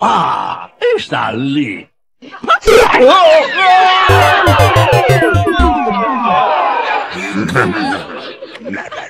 Ah, está ali.